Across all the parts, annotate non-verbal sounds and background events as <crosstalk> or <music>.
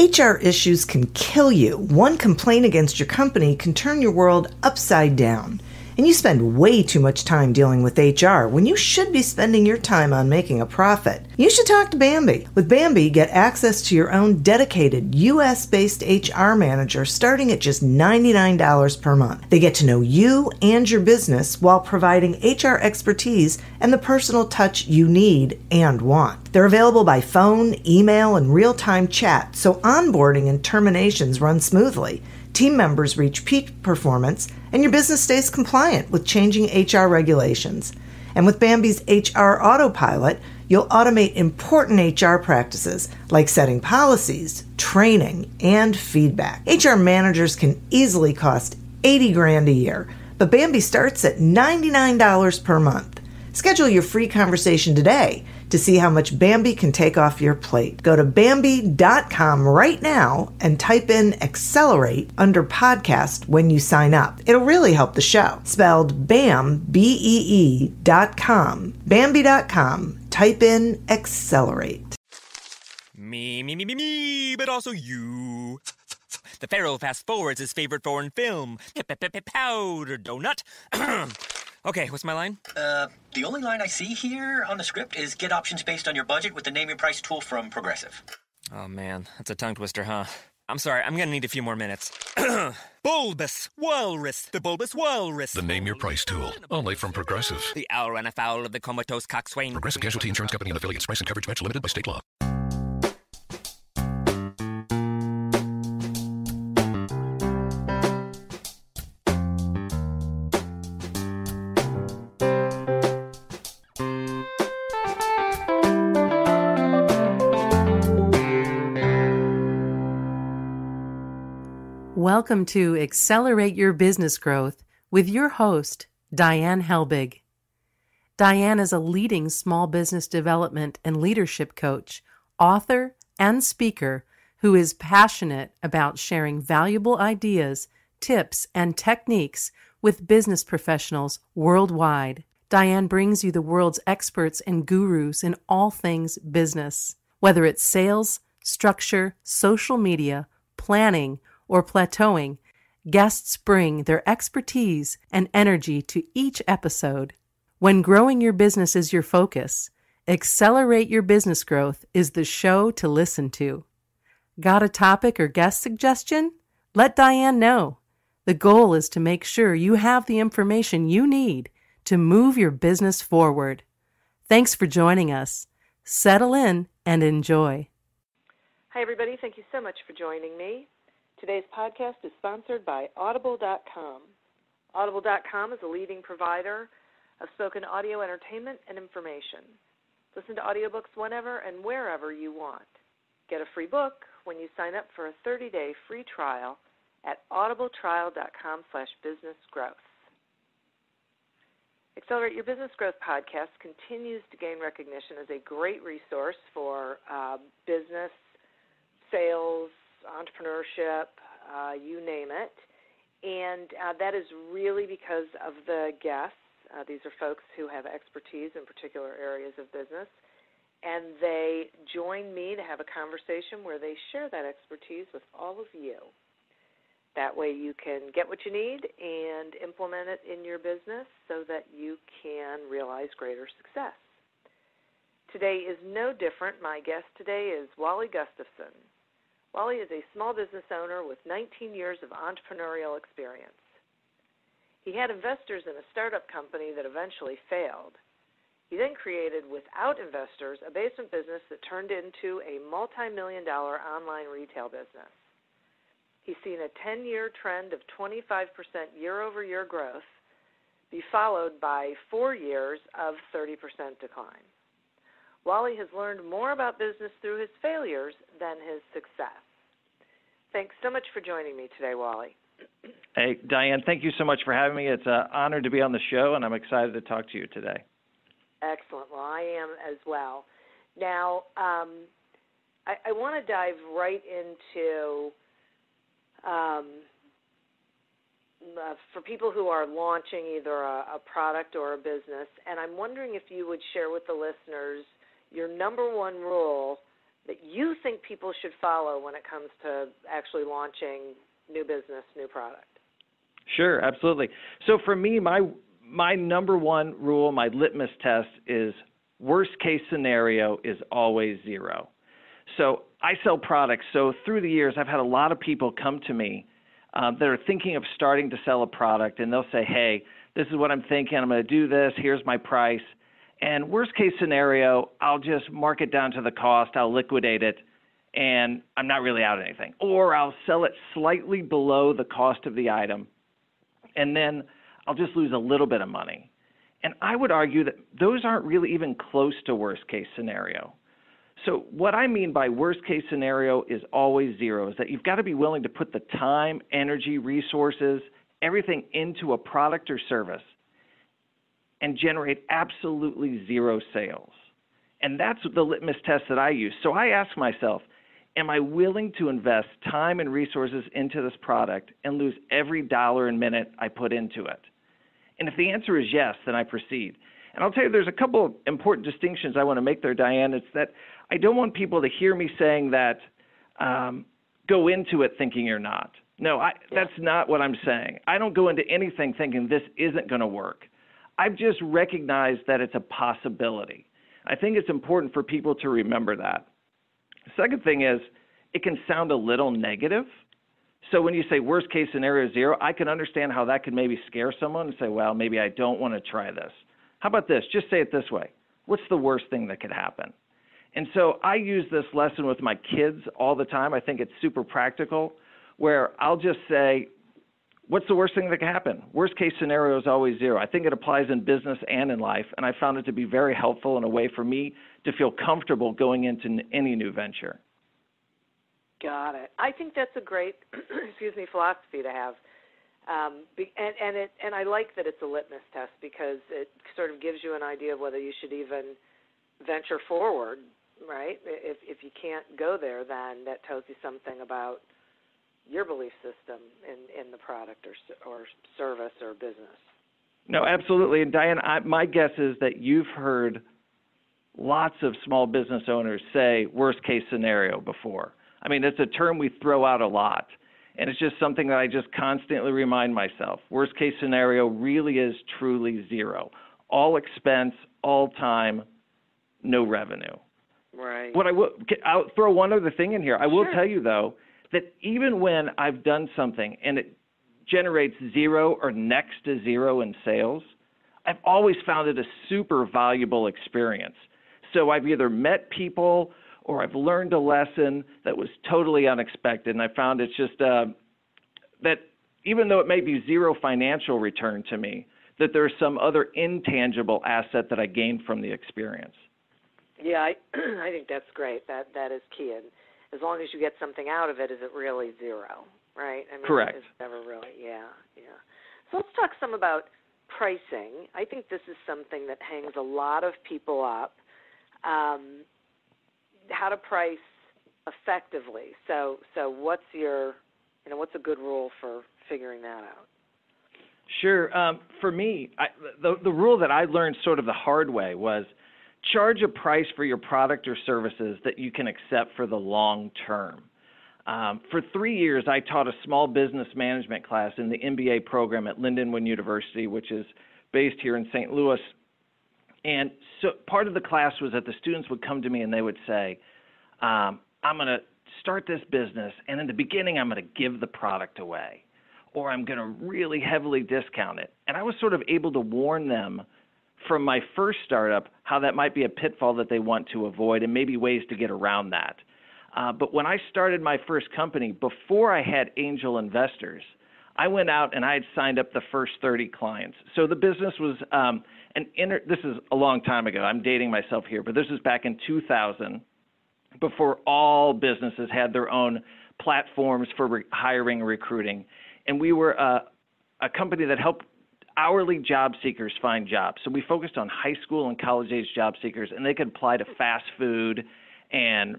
HR issues can kill you. One complaint against your company can turn your world upside down. And you spend way too much time dealing with HR when you should be spending your time on making a profit. You should talk to Bambee. With Bambee, get access to your own dedicated US based HR manager starting at just $99 per month. They get to know you and your business while providing HR expertise and the personal touch you need and want. They're available by phone, email, and real time chat, so onboarding and terminations run smoothly team members reach peak performance, and your business stays compliant with changing HR regulations. And with Bambee's HR Autopilot, you'll automate important HR practices like setting policies, training, and feedback. HR managers can easily cost 80 grand a year, but Bambee starts at $99 per month. Schedule your free conversation today to see how much Bambee can take off your plate. Go to Bambee.com right now and type in Accelerate under podcast when you sign up. It'll really help the show. Spelled BAM, B E E dot com. Bambee.com. Type in Accelerate. Me, me, me, me, me, but also you. The Pharaoh fast forwards his favorite foreign film, Powder Donut. <clears throat> Okay, what's my line? Uh, the only line I see here on the script is get options based on your budget with the name your price tool from Progressive. Oh man, that's a tongue twister, huh? I'm sorry, I'm gonna need a few more minutes. <clears throat> bulbous Walrus, the Bulbous Walrus. The name your price tool, only from Progressive. The owl ran afoul of the comatose coxswain. Progressive Casualty Insurance Company and affiliates. Price and coverage match limited by state law. Welcome to Accelerate Your Business Growth with your host, Diane Helbig. Diane is a leading small business development and leadership coach, author, and speaker who is passionate about sharing valuable ideas, tips, and techniques with business professionals worldwide. Diane brings you the world's experts and gurus in all things business, whether it's sales, structure, social media, planning, or plateauing, guests bring their expertise and energy to each episode. When growing your business is your focus, Accelerate Your Business Growth is the show to listen to. Got a topic or guest suggestion? Let Diane know. The goal is to make sure you have the information you need to move your business forward. Thanks for joining us. Settle in and enjoy. Hi, everybody. Thank you so much for joining me. Today's podcast is sponsored by Audible.com. Audible.com is a leading provider of spoken audio entertainment and information. Listen to audiobooks whenever and wherever you want. Get a free book when you sign up for a 30-day free trial at audibletrial.com slash businessgrowth. Accelerate Your Business Growth podcast continues to gain recognition as a great resource for uh, business, sales, entrepreneurship, uh, you name it. And uh, that is really because of the guests. Uh, these are folks who have expertise in particular areas of business. And they join me to have a conversation where they share that expertise with all of you. That way, you can get what you need and implement it in your business so that you can realize greater success. Today is no different. My guest today is Wally Gustafson. Wally is a small business owner with 19 years of entrepreneurial experience. He had investors in a startup company that eventually failed. He then created, without investors, a basement business that turned into a multi million dollar online retail business. He's seen a 10 year trend of 25% year over year growth be followed by four years of 30% decline. Wally has learned more about business through his failures than his success. Thanks so much for joining me today, Wally. <clears throat> Hey, Diane, thank you so much for having me. It's an honor to be on the show, and I'm excited to talk to you today. Excellent. Well, I am as well. Now, um, I, I want to dive right into um, uh, for people who are launching either a, a product or a business, and I'm wondering if you would share with the listeners your number one rule that you think people should follow when it comes to actually launching new business, new product? Sure, absolutely. So for me, my my number one rule, my litmus test is worst case scenario is always zero. So I sell products. So through the years, I've had a lot of people come to me uh, that are thinking of starting to sell a product, and they'll say, "Hey, this is what I'm thinking. I'm going to do this. Here's my price." And worst case scenario, I'll just mark it down to the cost. I'll liquidate it, and I'm not really out anything. Or I'll sell it slightly below the cost of the item, and then I'll just lose a little bit of money. And I would argue that those aren't really even close to worst case scenario. So, what I mean by worst case scenario is always zero, is that you've got to be willing to put the time, energy, resources, everything into a product or service and generate absolutely zero sales. And that's the litmus test that I use. So I ask myself, am I willing to invest time and resources into this product and lose every dollar and minute I put into it? And if the answer is yes, then I proceed. And I'll tell you, there's a couple of important distinctions I want to make there, Diane. It's that I don't want people to hear me saying that um, go into it thinking you're not. No, I, that's not what I'm saying. I don't go into anything thinking this isn't going to work. I've just recognized that it's a possibility. I think it's important for people to remember that. Second thing is, it can sound a little negative. So when you say worst case scenario zero, I can understand how that could maybe scare someone and say, well, maybe I don't want to try this. How about this? Just say it this way What's the worst thing that could happen? And so I use this lesson with my kids all the time. I think it's super practical, where I'll just say, What's the worst thing that can happen? Worst case scenario is always zero. I think it applies in business and in life, and I found it to be very helpful in a way for me to feel comfortable going into any new venture. Got it. I think that's a great, <clears throat> excuse me, philosophy to have. Um, and and it and I like that it's a litmus test because it sort of gives you an idea of whether you should even venture forward, right? If if you can't go there, then that tells you something about your belief system in in the product or or service or business. No, absolutely. And Diane, I, my guess is that you've heard lots of small business owners say worst case scenario before. I mean, it's a term we throw out a lot. And it's just something that I just constantly remind myself. Worst case scenario really is truly zero. All expense, all time, no revenue. Right. What I will, I'll throw one other thing in here. I will sure. tell you though that even when I've done something and it generates zero or next to zero in sales, I've always found it a super valuable experience. So I've either met people or I've learned a lesson that was totally unexpected. And I found it's just uh, that even though it may be zero financial return to me, that there's some other intangible asset that I gained from the experience. Yeah, I <clears throat> I think that's great. That that is key. And as long as you get something out of it, is it really zero? Right? I mean, Correct. It's never really. Yeah, yeah. So let's talk some about pricing. I think this is something that hangs a lot of people up. Um, how to price effectively. So so what's your you know what's a good rule for figuring that out? Sure. Um, for me, I, the the rule that I learned sort of the hard way was charge a price for your product or services that you can accept for the long term. Um, for three years, I taught a small business management class in the MBA program at Lindenwood University, which is based here in St. Louis. And so part of the class was that the students would come to me and they would say, um, I'm going to start this business, and in the beginning, I'm going to give the product away, or I'm going to really heavily discount it. And I was sort of able to warn them from my first startup how that might be a pitfall that they want to avoid and maybe ways to get around that. Uh, but when I started my first company, before I had angel investors, I went out and I had signed up the first 30 clients. So the business was um, an inter. This is a long time ago. I'm dating myself here, but this is back in 2000, before all businesses had their own platforms for re- hiring and recruiting, and we were uh, a company that helped hourly job seekers find jobs. So we focused on high school and college age job seekers, and they could apply to fast food and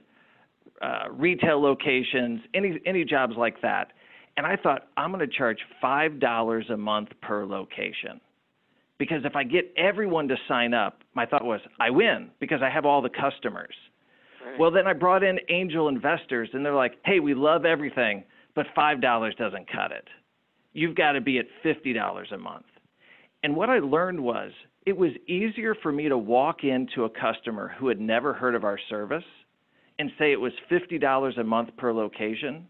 uh, retail locations, any any jobs like that. And I thought I'm going to charge five dollars a month per location, because if I get everyone to sign up, my thought was I win because I have all the customers. Right. Well, then I brought in angel investors, and they're like, hey, we love everything, but $5 doesn't cut it. You've got to be at $50 a month. And what I learned was it was easier for me to walk into a customer who had never heard of our service and say it was $50 a month per location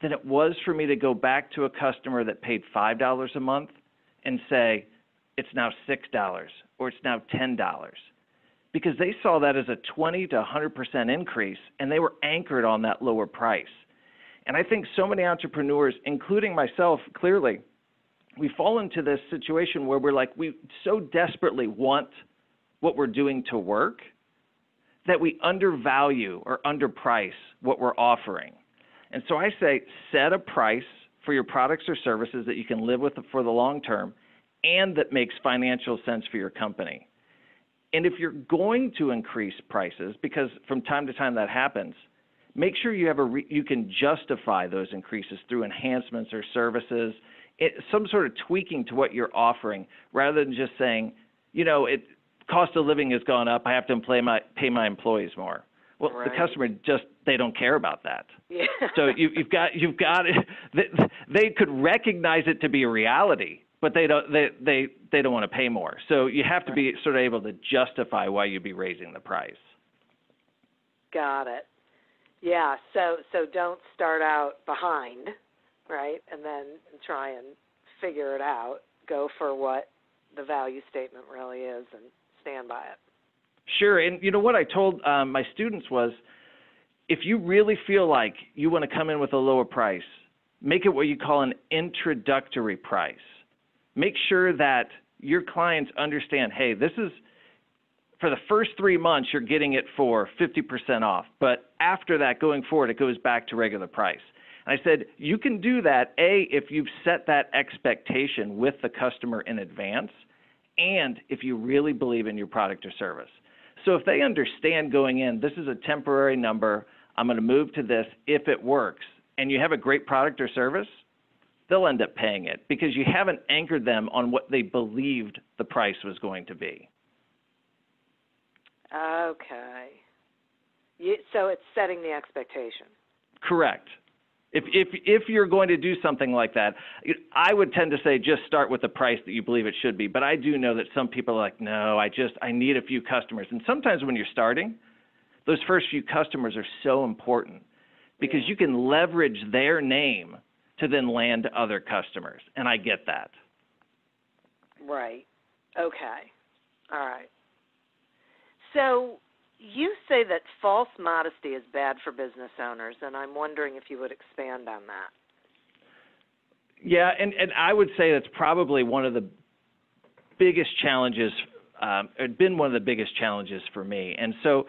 than it was for me to go back to a customer that paid $5 a month and say it's now $6 or it's now $10 because they saw that as a 20 to 100% increase and they were anchored on that lower price. And I think so many entrepreneurs, including myself, clearly, we fall into this situation where we're like, we so desperately want what we're doing to work that we undervalue or underprice what we're offering. And so I say set a price for your products or services that you can live with for the long term and that makes financial sense for your company. And if you're going to increase prices, because from time to time that happens, make sure you have a re- you can justify those increases through enhancements or services, it, some sort of tweaking to what you're offering, rather than just saying, you know, it cost of living has gone up, I have to pay my pay my employees more. Well, right. the customer just they don't care about that. Yeah. <laughs> so you, you've got you've got <laughs> they, they could recognize it to be a reality, but they don't they they they don't want to pay more. So you have to be sort of able to justify why you'd be raising the price. Got it. Yeah, so so don't start out behind, right? And then try and figure it out. Go for what the value statement really is and stand by it. Sure. And you know what I told um, my students was if you really feel like you want to come in with a lower price, make it what you call an introductory price make sure that your clients understand hey, this is for the first three months, you're getting it for 50% off. But after that, going forward, it goes back to regular price. And I said, you can do that, A, if you've set that expectation with the customer in advance, and if you really believe in your product or service. So if they understand going in, this is a temporary number, I'm going to move to this if it works, and you have a great product or service, they'll end up paying it because you haven't anchored them on what they believed the price was going to be. Okay. You, so it's setting the expectation. Correct. If if if you're going to do something like that, I would tend to say just start with the price that you believe it should be. But I do know that some people are like, no, I just I need a few customers. And sometimes when you're starting, those first few customers are so important because you can leverage their name to then land other customers. And I get that. Right. Okay. All right. So you say that false modesty is bad for business owners, and I'm wondering if you would expand on that. Yeah, and, and I would say that's probably one of the biggest challenges, um, it's been one of the biggest challenges for me. And so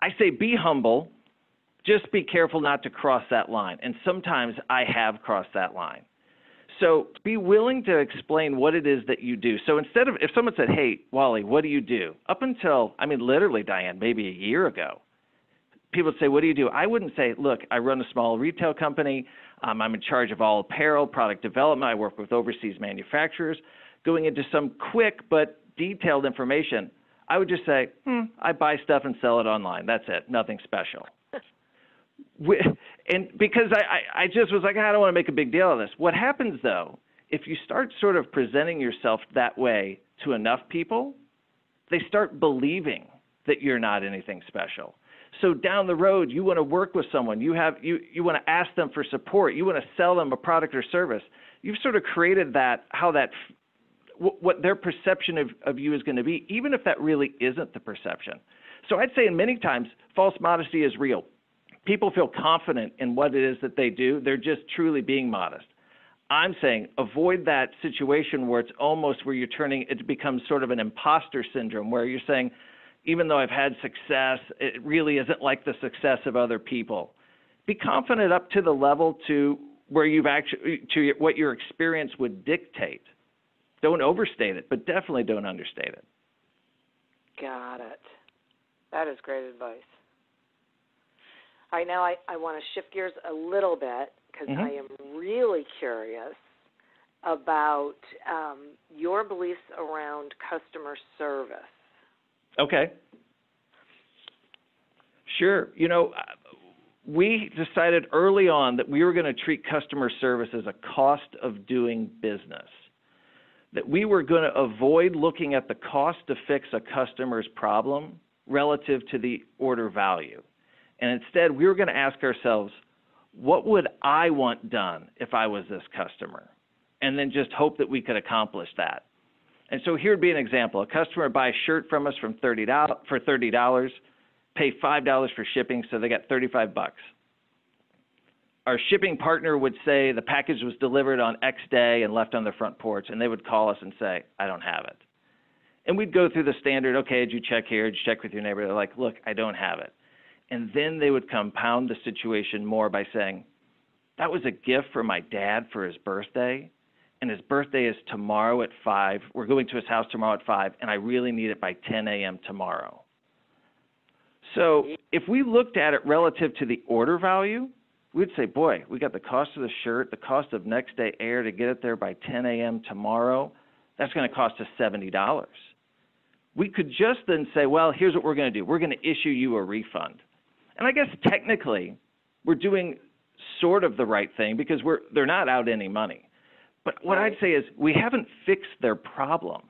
I say be humble, just be careful not to cross that line. And sometimes I have crossed that line. So be willing to explain what it is that you do. So instead of, if someone said, hey, Wally, what do you do? Up until, I mean, literally, Diane, maybe a year ago, people would say, what do you do? I wouldn't say, look, I run a small retail company. Um, I'm in charge of all apparel, product development. I work with overseas manufacturers. Going into some quick but detailed information, I would just say, hmm, I buy stuff and sell it online. That's it, nothing special <laughs> and because I, I just was like, ah, I don't want to make a big deal of this. What happens though, if you start sort of presenting yourself that way to enough people, they start believing that you're not anything special. So down the road, you want to work with someone, you have you you want to ask them for support, you want to sell them a product or service. You've sort of created that how that what their perception of, of you is going to be, even if that really isn't the perception. So I'd say in many times, false modesty is real people feel confident in what it is that they do. They're just truly being modest. I'm saying avoid that situation where it's almost where you're turning it becomes sort of an imposter syndrome where you're saying, even though I've had success, it really isn't like the success of other people. Be confident up to the level to where you've actually to what your experience would dictate. Don't overstate it, but definitely don't understate it. Got it. That is great advice. All right, now I, I want to shift gears a little bit because mm-hmm. I am really curious about um, your beliefs around customer service. Okay. Sure. You know, uh, we decided early on that we were going to treat customer service as a cost of doing business. That we were going to avoid looking at the cost to fix a customer's problem relative to the order value. And instead, we were going to ask ourselves, what would I want done if I was this customer? And then just hope that we could accomplish that. And so here would be an example. A customer buy a shirt from us from $30 for $30, pay $5 for shipping, so they got 35 bucks. Our shipping partner would say the package was delivered on X day and left on the front porch, and they would call us and say, I don't have it. And we'd go through the standard, okay, did you check here? Did you check with your neighbor? They're like, look, I don't have it. And then they would compound the situation more by saying, that was a gift for my dad for his birthday and his birthday is tomorrow at 5. We're going to his house tomorrow at 5, and I really need it by 10 a.m. tomorrow. So if we looked at it relative to the order value, we'd say, boy, we got the cost of the shirt, the cost of next day air to get it there by 10 a.m. tomorrow. That's going to cost us $70. We could just then say, well, here's what we're going to do we're going to issue you a refund. And I guess technically, we're doing sort of the right thing because we're, they're not out any money. But what. I'd say is we haven't fixed their problem.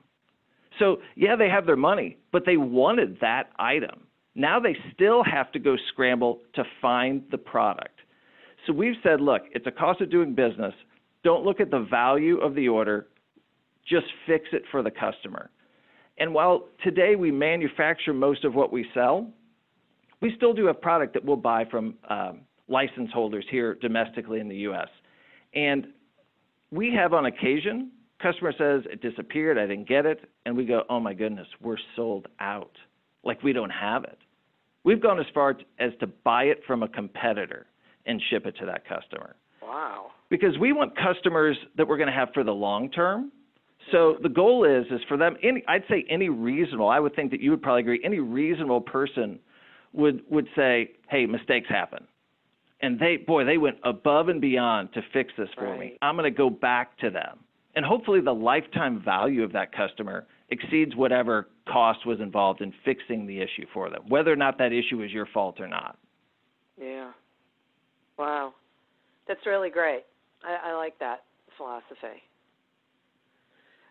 So, yeah, they have their money, but they wanted that item. Now they still have to go scramble to find the product. So we've said, look, it's a cost of doing business. Don't look at the value of the order, just fix it for the customer. And while today we manufacture most of what we sell, we still do have product that we'll buy from um, license holders here domestically in the U.S. And we have on occasion, customer says it disappeared, I didn't get it, and we go, oh my goodness, we're sold out. Like we don't have it. We've gone as far as to buy it from a competitor and ship it to that customer. Wow. Because we want customers that we're going to have for the long term. So the goal is is for them any I'd say any reasonable, I would think that you would probably agree, any reasonable person would would say, "Hey, mistakes happen." and they boy they went above and beyond to fix this for right. me i'm going to go back to them. And hopefully the lifetime value of that customer exceeds whatever cost was involved in fixing the issue for them whether or not that issue was your fault or not. Yeah. Wow. That's really great. I, I like that philosophy.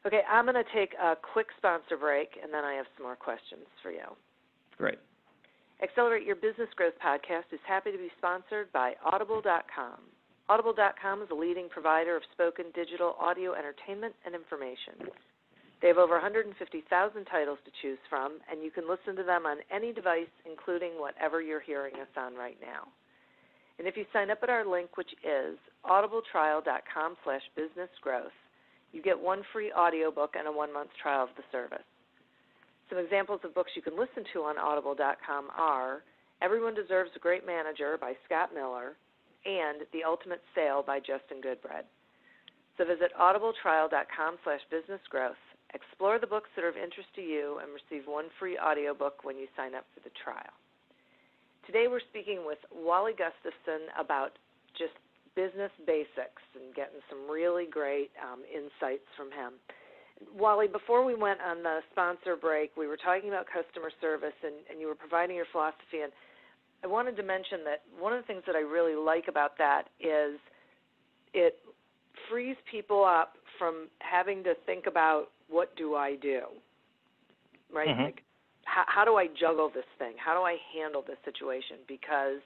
Okay i'm going to take a quick sponsor break and then i have some more questions for you. Great Accelerate Your Business Growth podcast is happy to be sponsored by Audible.com. Audible.com is a leading provider of spoken digital audio entertainment and information. They have over 150,000 titles to choose from, and you can listen to them on any device, including whatever you're hearing us on right now. And if you sign up at our link, which is audibletrial.com slash businessgrowth, you get one free audiobook and a one-month trial of the service. Some examples of books you can listen to on audible.com are Everyone Deserves a Great Manager by Scott Miller and The Ultimate Sale by Justin Goodbread. So visit audibletrial.com slash businessgrowth. Explore the books that are of interest to you and receive one free audiobook when you sign up for the trial. Today we're speaking with Wally Gustafson about just business basics and getting some really great um, insights from him. Wally, before we went on the sponsor break, we were talking about customer service and, and you were providing your philosophy. And I wanted to mention that one of the things that I really like about that is it frees people up from having to think about what do I do, right? Mm-hmm. Like, how, how do I juggle this thing? How do I handle this situation? Because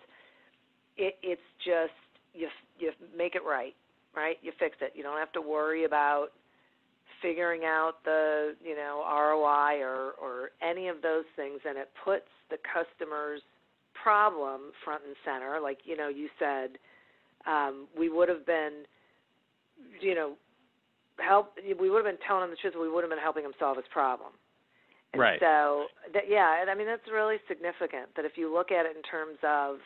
it, it's just you you make it right, right? You fix it. You don't have to worry about figuring out the you know ROI or or any of those things, and it puts the customer's problem front and center. Like you know, you said um, we would have been, you know, help. We would have been telling him the truth. We would have been helping him solve his problem. And right. So that, yeah, I mean that's really significant. That if you look at it in terms of,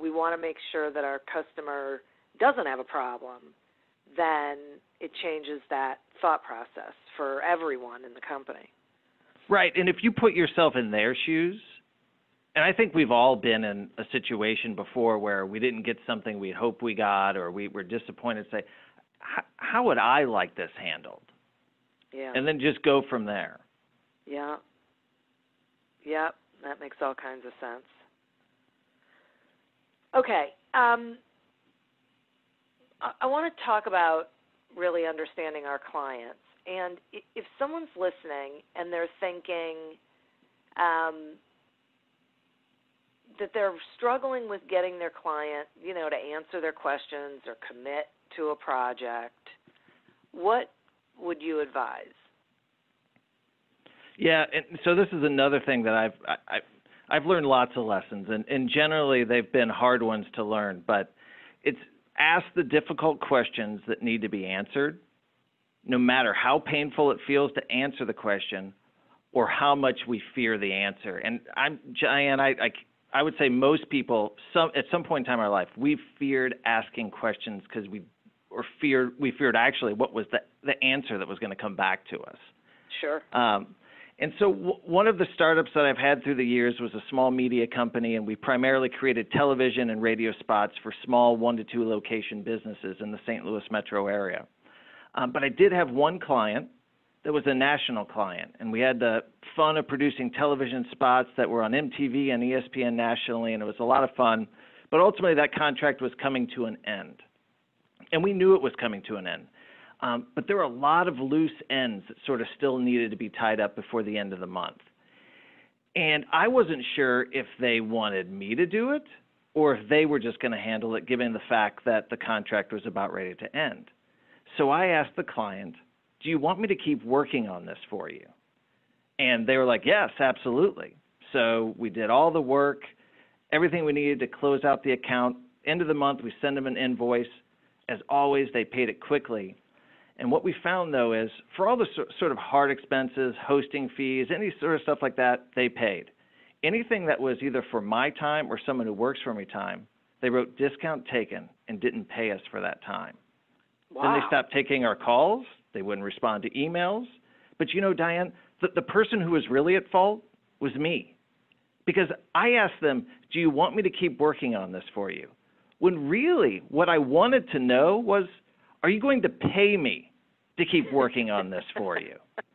we want to make sure that our customer doesn't have a problem, then it changes that thought process for everyone in the company. Right. And if you put yourself in their shoes, and I think we've all been in a situation before where we didn't get something we hoped we got or we were disappointed, say, how would I like this handled? Yeah. And then just go from there. Yeah. Yep, that makes all kinds of sense. Okay. Um, I, want to talk about really understanding our clients. And if someone's listening and they're thinking um, that they're struggling with getting their client, you know, to answer their questions or commit to a project, what would you advise? Yeah, and so this is another thing that I've I, I've learned lots of lessons, and, and generally they've been hard ones to learn. But it's ask the difficult questions that need to be answered, no matter how painful it feels to answer the question, or how much we fear the answer. And I'm Diane, I, I I would say most people, some at some point in time in our life, we feared asking questions because we or feared we feared actually what was the the answer that was going to come back to us. Sure. Um, and so w- one of the startups that I've had through the years was a small media company, and we primarily created television and radio spots for small one to two location businesses in the St. Louis metro area. Um, but I did have one client that was a national client, and we had the fun of producing television spots that were on MTV and ESPN nationally, and it was a lot of fun. But ultimately, that contract was coming to an end, and we knew it was coming to an end. Um, but there were a lot of loose ends that sort of still needed to be tied up before the end of the month. And I wasn't sure if they wanted me to do it or if they were just going to handle it, given the fact that the contract was about ready to end. So I asked the client, do you want me to keep working on this for you? And they were like, Yes, absolutely. So we did all the work, everything we needed to close out the account. End of the month, we send them an invoice. As always, they paid it quickly. And what we found though is for all the sort of hard expenses, hosting fees, any sort of stuff like that, they paid. Anything that was either for my time or someone who works for me time, they wrote discount taken and didn't pay us for that time. Wow. Then they stopped taking our calls. They wouldn't respond to emails. But you know, Diane, the, the person who was really at fault was me. Because I asked them, Do you want me to keep working on this for you? When really, what I wanted to know was, Are you going to pay me to keep working on this for you? <laughs>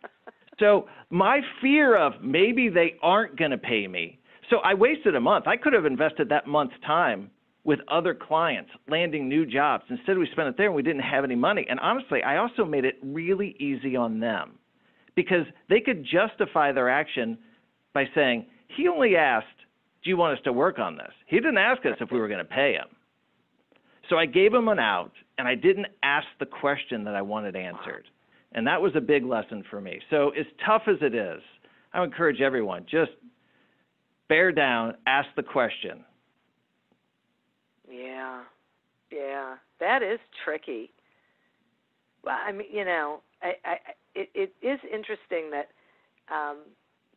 So my fear of maybe they aren't going to pay me. So I wasted a month. I could have invested that month's time with other clients, landing new jobs. Instead, we spent it there and we didn't have any money. And honestly, I also made it really easy on them because they could justify their action by saying, he only asked, Do you want us to work on this? He didn't ask us if we were going to pay him. So I gave him an out and I didn't ask the question that I wanted answered. And that was a big lesson for me. So, as tough as it is, I encourage everyone just bear down, ask the question yeah, yeah, that is tricky. Well, I mean, you know, I, I, it, it is interesting that um,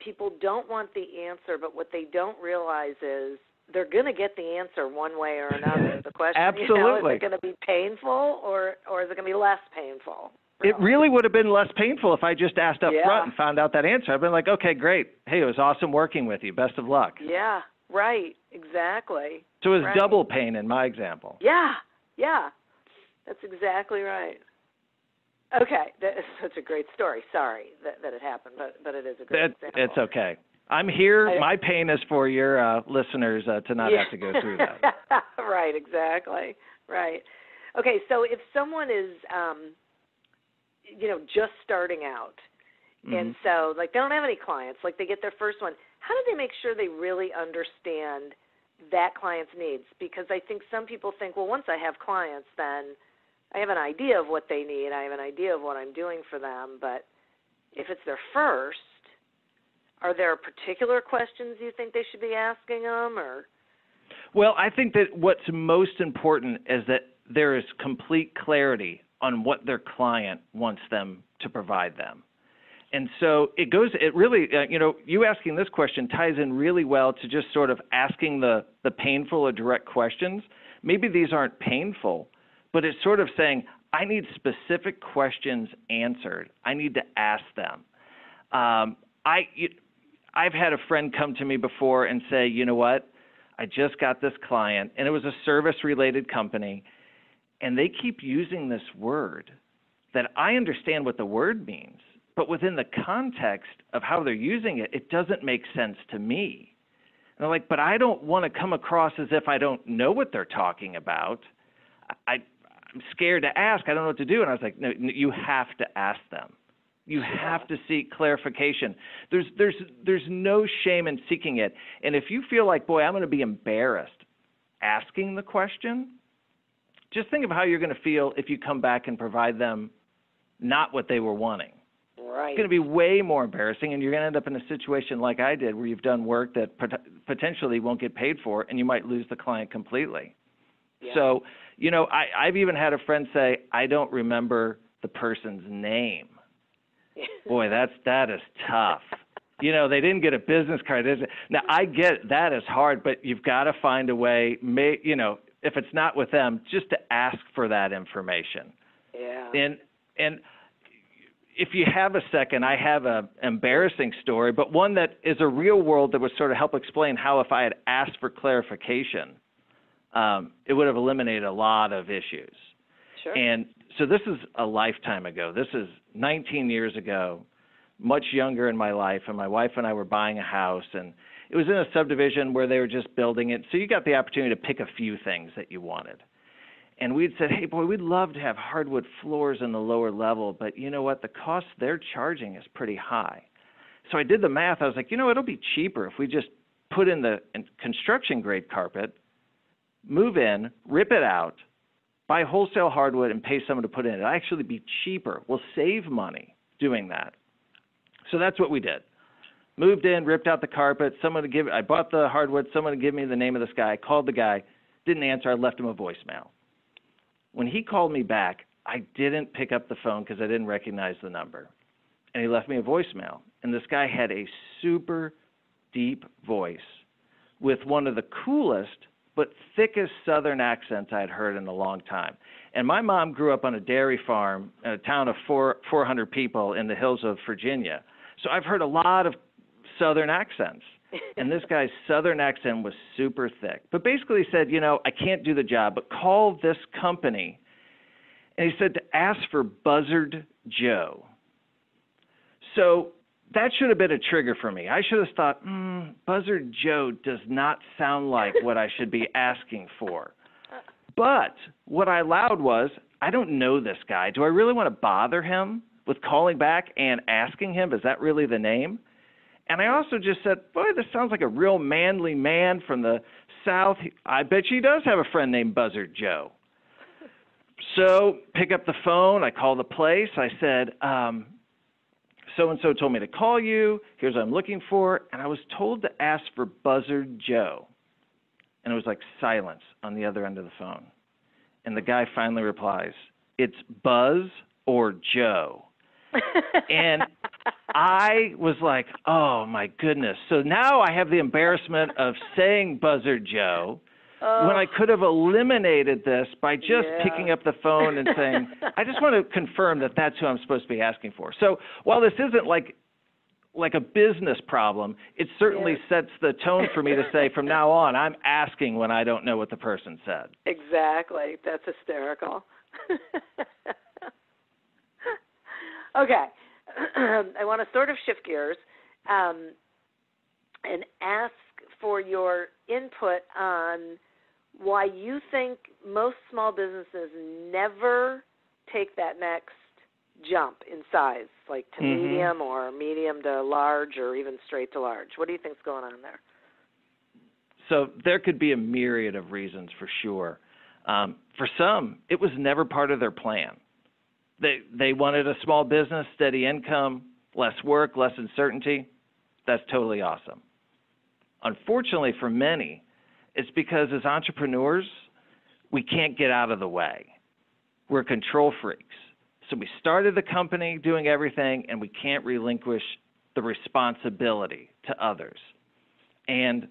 people don't want the answer, but what they don't realize is they're going to get the answer one way or another. <laughs> The question, Absolutely, you know, is it going to be painful or or is it going to be less painful? It really would have been less painful if I just asked up yeah. front and found out that answer. I've been like, okay, great. Hey, it was awesome working with you. Best of luck. Yeah, right. Exactly. So it was right. double pain in my example. Yeah, yeah, that's exactly right. Okay, that is such a great story. Sorry that, that it happened, but but it is a great that, example. It's okay. I'm here. I, my pain is for your uh, listeners uh, to not yeah. have to go through that. <laughs> right, exactly. Right. Okay, so if someone is, um, you know, just starting out, mm-hmm. and so like they don't have any clients, like they get their first one, how do they make sure they really understand that client's needs because I think some people think, well, once I have clients, then I have an idea of what they need. I have an idea of what I'm doing for them. But if it's their first, are there particular questions you think they should be asking them, or? Well, I think that what's most important is that there is complete clarity on what their client wants them to provide them. And so it goes it really uh, you know you asking this question ties in really well to just sort of asking the the painful or direct questions. Maybe these aren't painful but it's sort of saying i need specific questions answered. I need to ask them. Um, i i've had a friend come to me before and say you know what i just got this client and it was a service related company and they keep using this word that i understand what the word means but within the context of how they're using it, it doesn't make sense to me. And I'm like, but I don't want to come across as if I don't know what they're talking about. I, I'm scared to ask. I don't know what to do. And I was like, no, you have to ask them. You have to seek clarification. There's there's there's no shame in seeking it. And if you feel like, boy, I'm going to be embarrassed asking the question, just think of how you're going to feel if you come back and provide them not what they were wanting. Right. It's going to be way more embarrassing, and you're going to end up in a situation like I did, where you've done work that pot- potentially won't get paid for, and you might lose the client completely. Yeah. So, you know, I, I've even had a friend say, "I don't remember the person's name." Boy, that's that is tough. you know, they didn't get a business card. Is it? Now, I get that is hard, but you've got to find a way. May you know, if it's not with them, just to ask for that information. Yeah. And and if you have a second, I have a embarrassing story, but one that is a real world that would sort of help explain how if I had asked for clarification, um, it would have eliminated a lot of issues. Sure. And so this is a lifetime ago. This is 19 years ago, much younger in my life, and my wife and I were buying a house, and it was in a subdivision where they were just building it. So you got the opportunity to pick a few things that you wanted and we'd said, "Hey, boy, we'd love to have hardwood floors in the lower level, but you know what? The cost they're charging is pretty high." So I did the math. I was like, "You know, it'll be cheaper if we just put in the construction grade carpet, move in, rip it out, buy wholesale hardwood, and pay someone to put in. It'll actually be cheaper. We'll save money doing that." So that's what we did. Moved in, ripped out the carpet. Someone to give. I bought the hardwood. Someone to give me the name of this guy. I called the guy. Didn't answer. I left him a voicemail when he called me back, I didn't pick up the phone because I didn't recognize the number. And he left me a voicemail. And this guy had a super deep voice with one of the coolest but thickest southern accents I'd heard in a long time. And my mom grew up on a dairy farm in a town of four, 400 people in the hills of Virginia. So I've heard a lot of southern accents. <laughs> and this guy's southern accent was super thick. But basically he said, you know, I can't do the job, but call this company. And he said to ask for Buzzard Joe. So that should have been a trigger for me. I should have thought, mm, Buzzard Joe does not sound like what I should be <laughs> asking for. But what I allowed was, I don't know this guy. Do I really want to bother him with calling back and asking him, is that really the name? And I also just said, boy, this sounds like a real manly man from the South. I bet he does have a friend named Buzzard Joe. So pick up the phone. I call the place. I said, um, so and so told me to call you. Here's what I'm looking for. And I was told to ask for Buzzard Joe. And it was like silence on the other end of the phone. And the guy finally replies, It's Buzz or Joe. <laughs> and I was like, oh my goodness. So now I have the embarrassment of saying Buzzard Joe oh. when I could have eliminated this by just yeah. picking up the phone and saying, <laughs> I just want to confirm that that's who I'm supposed to be asking for. So while this isn't like like a business problem, it certainly yes. sets the tone for me to say from now on, I'm asking when I don't know what the person said. Exactly. That's hysterical. <laughs> okay. <clears throat> I want to sort of shift gears um, and ask for your input on why you think most small businesses never take that next jump in size, like to mm-hmm. medium or medium to large or even straight to large. What do you think's going on there? So there could be a myriad of reasons for sure. Um, for some, it was never part of their plan. They they wanted a small business, steady income, less work, less uncertainty. That's totally awesome. Unfortunately for many, it's because as entrepreneurs, we can't get out of the way. We're control freaks. So we started the company doing everything and we can't relinquish the responsibility to others. And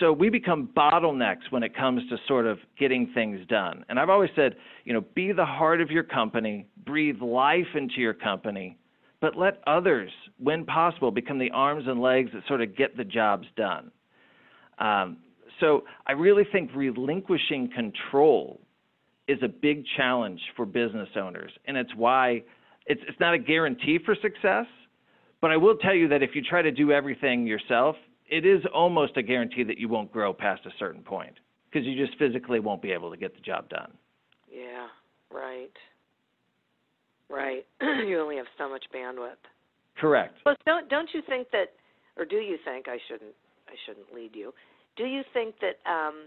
so we become bottlenecks when it comes to sort of getting things done. And I've always said, you know, be the heart of your company, breathe life into your company, but let others, when possible, become the arms and legs that sort of get the jobs done. Um, so I really think relinquishing control is a big challenge for business owners, and it's why it's it's not a guarantee for success. But I will tell you that if you try to do everything yourself, it is almost a guarantee that you won't grow past a certain point because you just physically won't be able to get the job done. Yeah, right. Right. <clears throat> you only have so much bandwidth. Correct. Well, don't don't you think that, or do you think I shouldn't I shouldn't lead you? Do you think that um,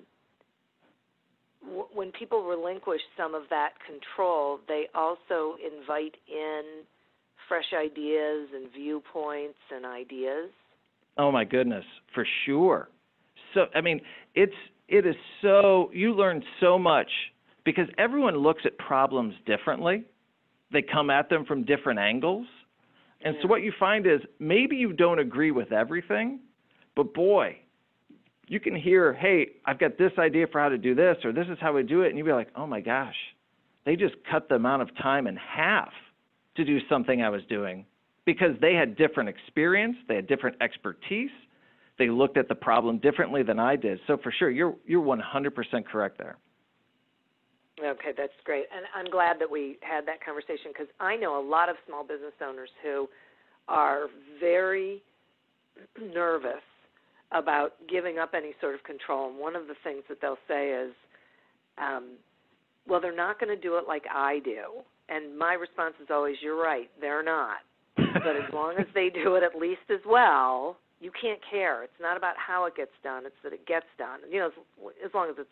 w- when people relinquish some of that control, they also invite in fresh ideas and viewpoints and ideas? Oh my goodness, for sure. So I mean, it's it is so you learn so much because everyone looks at problems differently. They come at them from different angles. And Yeah. so what you find is maybe you don't agree with everything, but boy, you can hear, "Hey, I've got this idea for how to do this or this is how we do it." And you'd be like, "Oh my gosh. They just cut the amount of time in half to do something I was doing because they had different experience, they had different expertise, they looked at the problem differently than I did. So for sure, you're you're 100% correct there. Okay, that's great. And I'm glad that we had that conversation because I know a lot of small business owners who are very nervous about giving up any sort of control. And one of the things that they'll say is, um, well, they're not going to do it like I do. And my response is always, you're right, they're not. But as long as they do it at least as well, you can't care. It's not about how it gets done; it's that it gets done. You know, as, as long as it's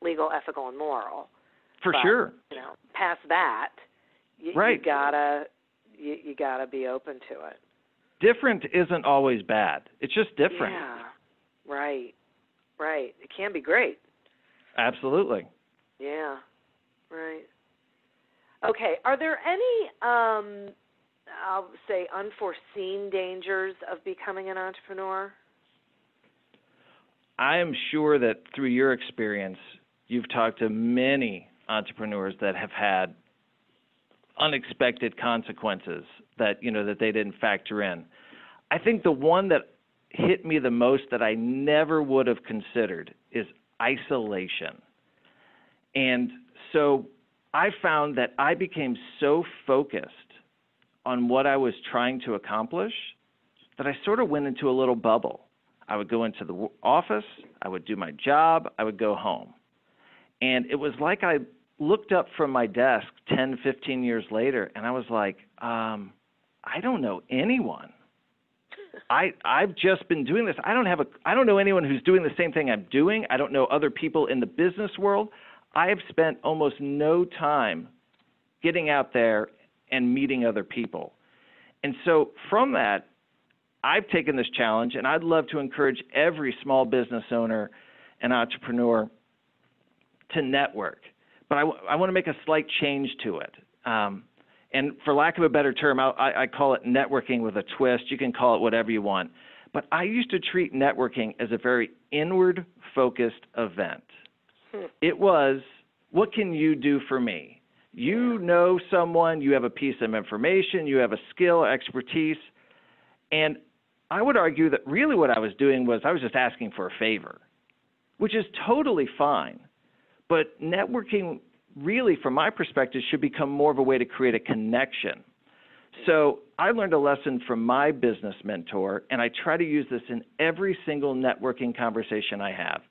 legal, ethical, and moral For but, sure. You know, past that, you, Right. you gotta you, you gotta be open to it. Different isn't always bad. It's just different. Yeah. Right. Right. It can be great. Absolutely. Yeah. Right. Okay. Are there any um I'll say unforeseen dangers of becoming an entrepreneur? I am sure that through your experience, you've talked to many entrepreneurs that have had unexpected consequences that you know that they didn't factor in. I think the one that hit me the most that I never would have considered is isolation. And so I found that I became so focused on what I was trying to accomplish that I sort of went into a little bubble. I would go into the office, I would do my job, I would go home. And it was like I looked up from my desk 10, 15 years later and I was like, um, I don't know anyone. I I've just been doing this. I don't have a I don't know anyone who's doing the same thing I'm doing. I don't know other people in the business world. I have spent almost no time getting out there and meeting other people. And so from that, I've taken this challenge and I'd love to encourage every small business owner and entrepreneur to network. But I, w- I want to make a slight change to it. Um, and for lack of a better term, I, I call it networking with a twist. You can call it whatever you want. But I used to treat networking as a very inward focused event. Hmm. It was, what can you do for me? You know someone, you have a piece of information, you have a skill, expertise. And I would argue that really what I was doing was I was just asking for a favor, which is totally fine. But networking, really, from my perspective, should become more of a way to create a connection. So I learned a lesson from my business mentor, and I try to use this in every single networking conversation I have.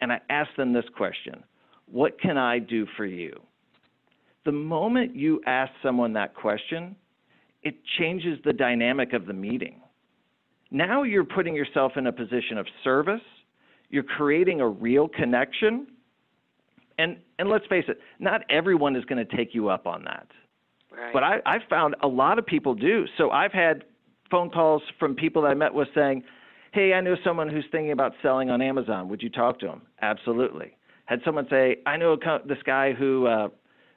And I ask them this question What can I do for you? The moment you ask someone that question, it changes the dynamic of the meeting. Now you're putting yourself in a position of service, you're creating a real connection. And, and let's face it, not everyone is going to take you up on that. Right. But I, I've found a lot of people do. So I've had phone calls from people that I met with saying, Hey, I know someone who's thinking about selling on Amazon. Would you talk to him? Absolutely. Had someone say, I know a co- this guy who uh,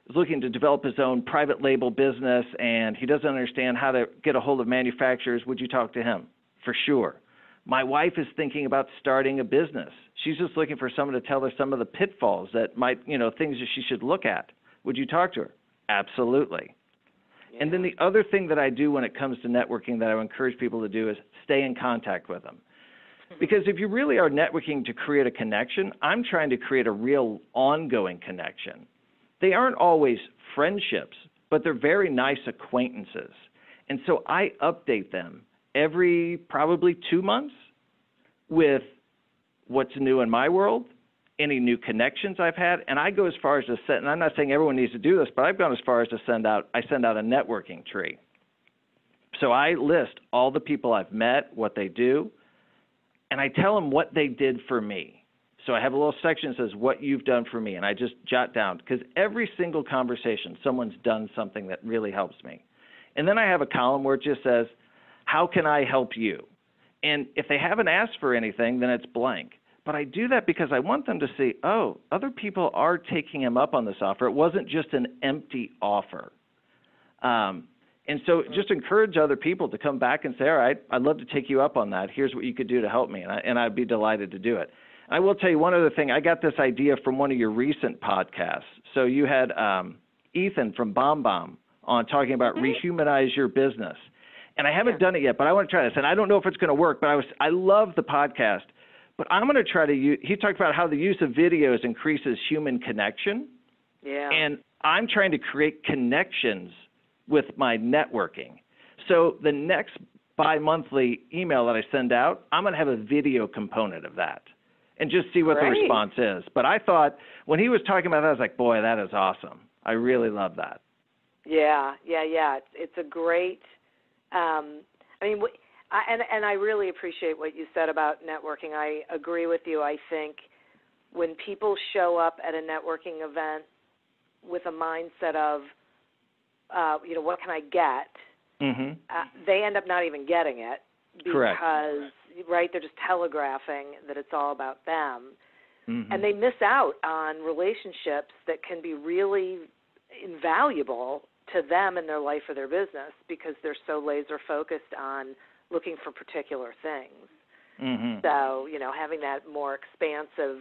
is looking to develop his own private label business and he doesn't understand how to get a hold of manufacturers. Would you talk to him? For sure. My wife is thinking about starting a business. She's just looking for someone to tell her some of the pitfalls that might, you know, things that she should look at. Would you talk to her? Absolutely. And then the other thing that I do when it comes to networking that I would encourage people to do is stay in contact with them. <laughs> Because if you really are networking to create a connection, I'm trying to create a real ongoing connection. They aren't always friendships, but they're very nice acquaintances. And so I update them every probably two months with what's new in my world, any new connections I've had, and I go as far as to send. And I'm not saying everyone needs to do this, but I've gone as far as to send out. I send out a networking tree. So I list all the people I've met, what they do, and I tell them what they did for me. So I have a little section that says what you've done for me, and I just jot down because every single conversation, someone's done something that really helps me. And then I have a column where it just says, how can I help you? And if they haven't asked for anything, then it's blank. But I do that because I want them to see, oh, other people are taking him up on this offer. It wasn't just an empty offer. Um, and so just encourage other people to come back and say, all right, I'd love to take you up on that. Here's what you could do to help me. And, I, and I'd be delighted to do it. I will tell you one other thing. I got this idea from one of your recent podcasts. So you had um, Ethan from Bomb Bomb on talking about Mm-hmm. rehumanize your business. And I haven't done it yet, but I want to try this. And I don't know if it's going to work, but I was I love the podcast. But I'm going to try to use. He talked about how the use of videos increases human connection, Yeah. and I'm trying to create connections with my networking. So the next bi-monthly email that I send out, I'm going to have a video component of that, and just see what the response is. But I thought when he was talking about that, I was like, boy, that is awesome. I really love that. Yeah, yeah, yeah. It's it's a great. Um, I mean, wh- I, and and I really appreciate what you said about networking. I agree with you. I think when people show up at a networking event with a mindset of, uh, you know, what can I get? hmm Uh, they end up not even getting it because Correct. right they're just telegraphing that it's all about them hmm and they miss out on relationships that can be really invaluable to them in their life or their business because they're so laser focused on looking for particular things. hmm So, you know, having that more expansive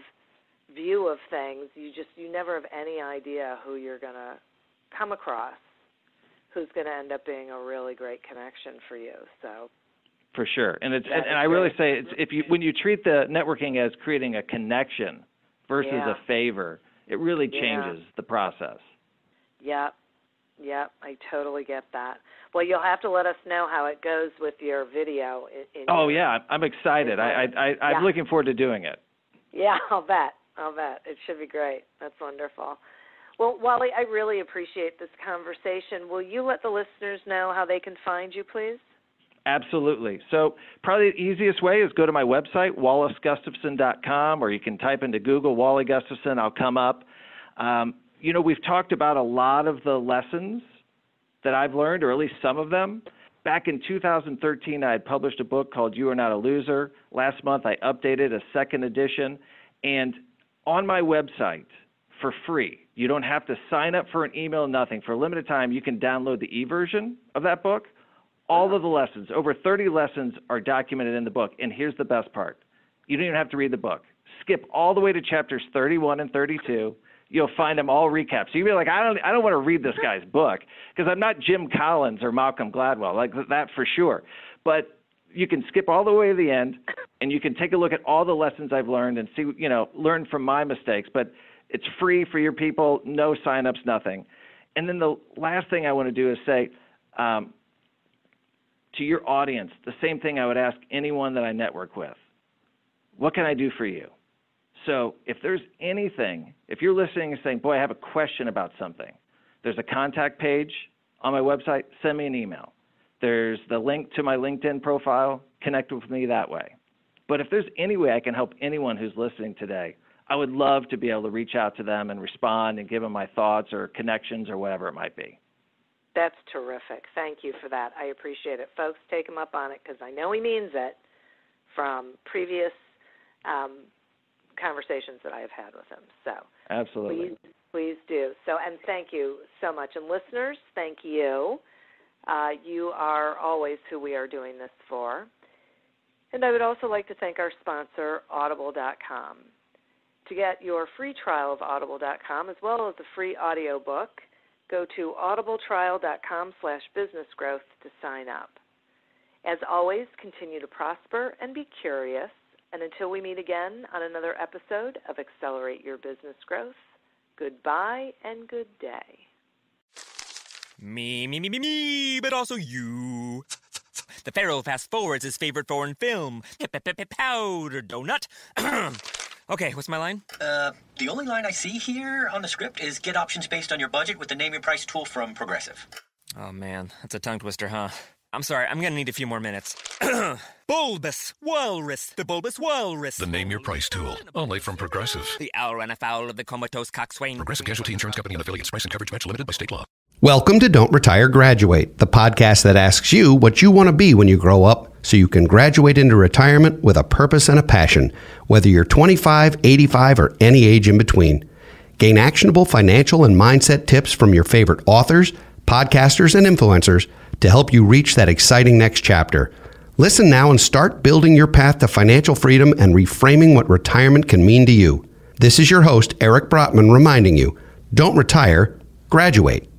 view of things, you just you never have any idea who you're going to come across who's going to end up being a really great connection for you. So, For sure, and it's and, and I really say it's if you when you treat the networking as creating a connection versus Yeah. a favor, it really Yeah. changes the process. Yep. Yep, I totally get that. Well, you'll have to let us know how it goes with your video. In, in Oh your- yeah, I'm- I'm excited. I, I, I I'm Yeah. looking forward to doing it. Yeah, <laughs> I'll bet. I'll bet. It should be great. That's wonderful. Well, Wally, I really appreciate this conversation. Will you let the listeners know how they can find you, please? Absolutely. So probably the easiest way is go to my website, wallacegustafson.com, or you can type into Google Wally Gustafson. I'll come up. Um, you know, we've talked about a lot of the lessons that I've learned, or at least some of them. Back in 2013, I had published a book called You Are Not a Loser. Last month, I updated a second edition. And on my website, for free, you don't have to sign up for an email, nothing. For a limited time, you can download the e version of that book. All of the lessons, over 30 lessons, are documented in the book. And here's the best part you don't even have to read the book. Skip all the way to chapters 31 and 32. You'll find them all recapped. So you'll be like, I don't, I don't want to read this guy's book because I'm not Jim Collins or Malcolm Gladwell, like that for sure. But you can skip all the way to the end, and you can take a look at all the lessons I've learned and see, you know, learn from my mistakes. But it's free for your people, no signups, nothing. And then the last thing I want to do is say, um, to your audience, the same thing I would ask anyone that I network with. What can I do for you? So if there's anything, if you're listening and saying, boy, I have a question about something, there's a contact page on my website, send me an email. There's the link to my LinkedIn profile, connect with me that way. But if there's any way I can help anyone who's listening today, I would love to be able to reach out to them and respond and give them my thoughts or connections or whatever it might be. That's terrific. Thank you for that. I appreciate it. Folks, take him up on it because I know he means it from previous um, conversations that I have had with him. So Absolutely. please, please do. So, and thank you so much. And listeners, thank you. Uh, you are always who we are doing this for. And I would also like to thank our sponsor, Audible.com. To get your free trial of Audible.com as well as a free audiobook, go to audibletrial.com slash businessgrowth to sign up. As always, continue to prosper and be curious. And until we meet again on another episode of Accelerate Your Business Growth, goodbye and good day. Me, me, me, me, me, but also you. The Pharaoh fast forwards his favorite foreign film, Powder Donut. <clears throat> okay, what's my line? Uh, the only line I see here on the script is get options based on your budget with the name your price tool from Progressive. Oh man, that's a tongue twister, huh? I'm sorry, I'm gonna need a few more minutes. <clears throat> bulbous Walrus, the Bulbous Walrus. The Name Your Price tool, only from Progressive. The owl ran afoul of the comatose coxswain. Progressive Casualty Insurance Company and affiliates. Price and coverage match limited by state law. Welcome to Don't Retire, Graduate, the podcast that asks you what you want to be when you grow up so you can graduate into retirement with a purpose and a passion, whether you're 25, 85, or any age in between. Gain actionable financial and mindset tips from your favorite authors, podcasters, and influencers to help you reach that exciting next chapter. Listen now and start building your path to financial freedom and reframing what retirement can mean to you. This is your host, Eric Brotman, reminding you don't retire, graduate.